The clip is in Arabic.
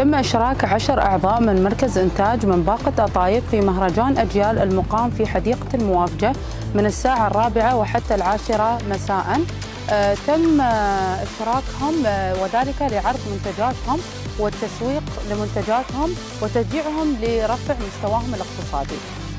تم إشراك عشر أعضاء من مركز إنتاج من باقة أطايب في مهرجان أجيال المقام في حديقة الموافجة من الساعة الرابعة وحتى العاشرة مساء. آه، تم آه، إشراكهم آه، وذلك لعرض منتجاتهم والتسويق لمنتجاتهم وتشجيعهم لرفع مستواهم الاقتصادي.